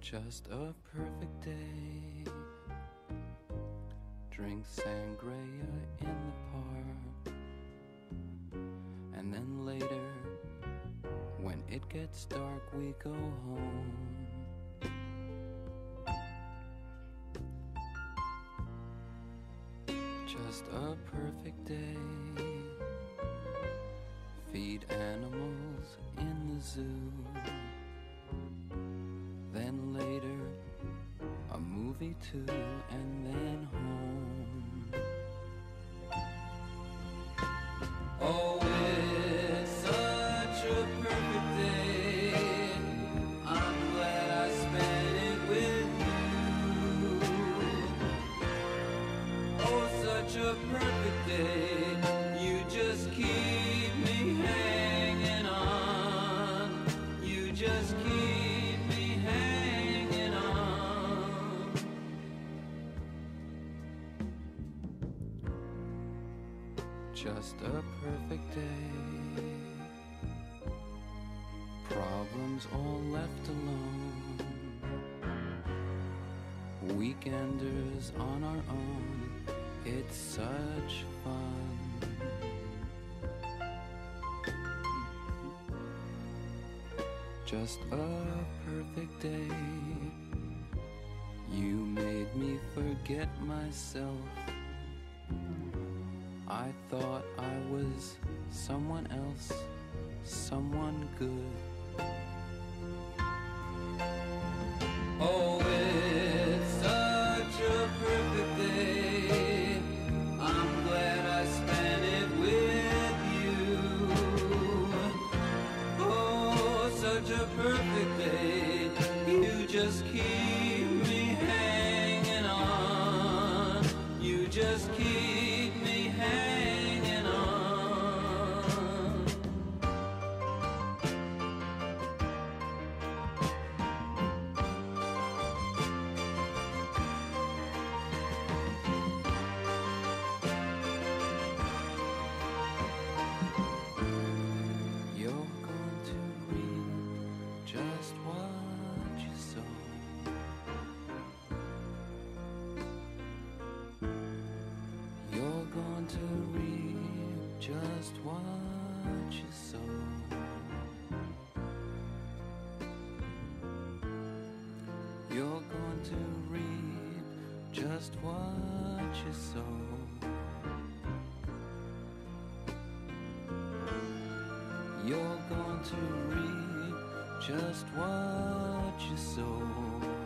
Just a perfect day. Drink sangria in the park. And then later, when it gets dark, we go home. Just a perfect day. Too, and then home. Oh, it's such a perfect day. I'm glad I spent it with you. Oh, such a perfect day. You just keep Just a perfect day. Problems all left alone. Weekenders on our own. It's such fun. Just a perfect day. You made me forget myself. I thought I was someone else, someone good. Oh, it's such a perfect day. I'm glad I spent it with you. Oh, such a perfect day. Just what you sow. You're going to reap just what you sow. You're going to reap just what you sow. You're going to reap just what you sow.